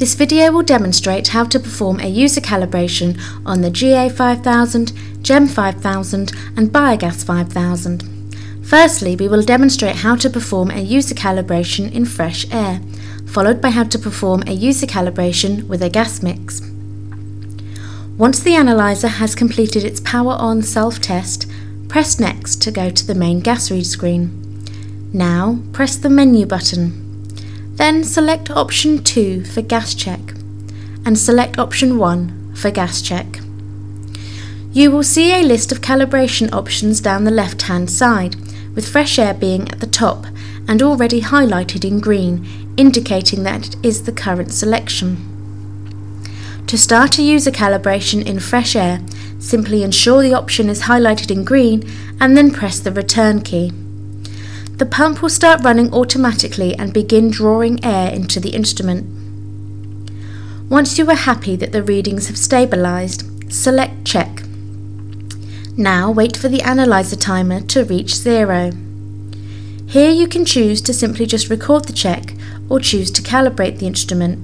This video will demonstrate how to perform a user calibration on the GA5000, GEM 5000 and Biogas 5000. Firstly, we will demonstrate how to perform a user calibration in fresh air, followed by how to perform a user calibration with a gas mix. Once the analyzer has completed its power on self-test, press next to go to the main gas read screen. Now press the menu button. Then select option 2 for gas check and select option 1 for gas check. You will see a list of calibration options down the left hand side, with fresh air being at the top and already highlighted in green, indicating that it is the current selection. To start a user calibration in fresh air, simply ensure the option is highlighted in green and then press the return key. The pump will start running automatically and begin drawing air into the instrument. Once you are happy that the readings have stabilised, select Check. Now wait for the analyzer timer to reach zero. Here you can choose to simply just record the check or choose to calibrate the instrument.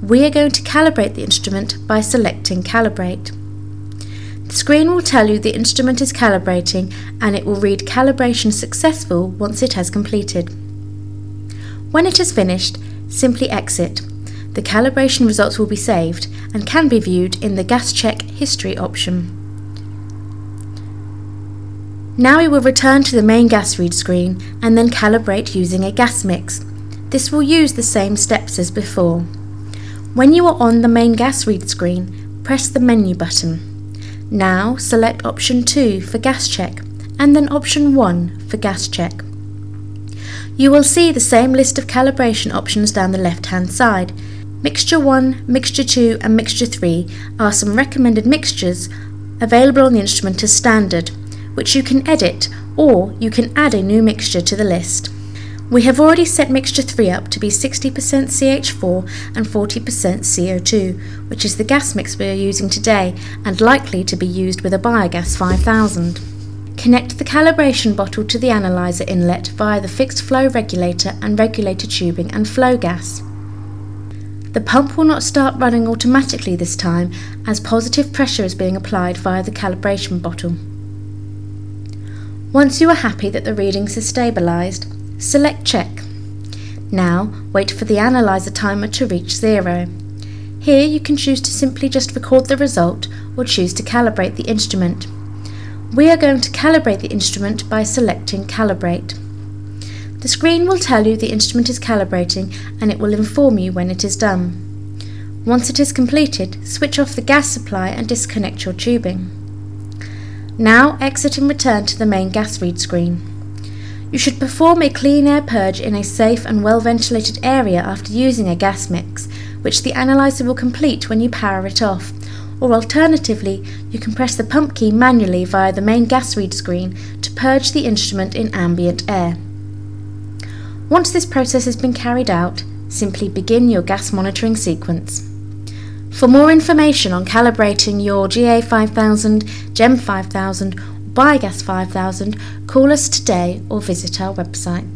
We are going to calibrate the instrument by selecting Calibrate. The screen will tell you the instrument is calibrating and it will read calibration successful once it has completed. When it is finished, simply exit. The calibration results will be saved and can be viewed in the gas check history option. Now we will return to the main gas read screen and then calibrate using a gas mix. This will use the same steps as before. When you are on the main gas read screen, press the menu button. Now select option 2 for gas check and then option 1 for gas check. You will see the same list of calibration options down the left hand side. Mixture 1, Mixture 2 and Mixture 3 are some recommended mixtures available on the instrument as standard, which you can edit or you can add a new mixture to the list. We have already set mixture 3 up to be 60% CH4 and 40% CO2, which is the gas mix we are using today and likely to be used with a biogas 5000. Connect the calibration bottle to the analyzer inlet via the fixed flow regulator and regulator tubing and flow gas. The pump will not start running automatically this time as positive pressure is being applied via the calibration bottle. Once you are happy that the readings are stabilised, Select Check. Now wait for the analyzer timer to reach zero. Here you can choose to simply just record the result or choose to calibrate the instrument. We are going to calibrate the instrument by selecting Calibrate. The screen will tell you the instrument is calibrating and it will inform you when it is done. Once it is completed, switch off the gas supply and disconnect your tubing. Now exit and return to the main gas read screen. You should perform a clean air purge in a safe and well ventilated area after using a gas mix, which the analyzer will complete when you power it off. Or alternatively, you can press the pump key manually via the main gas read screen to purge the instrument in ambient air. Once this process has been carried out, simply begin your gas monitoring sequence. For more information on calibrating your GA5000, GEM5000 Biogas 5000, call us today or visit our website.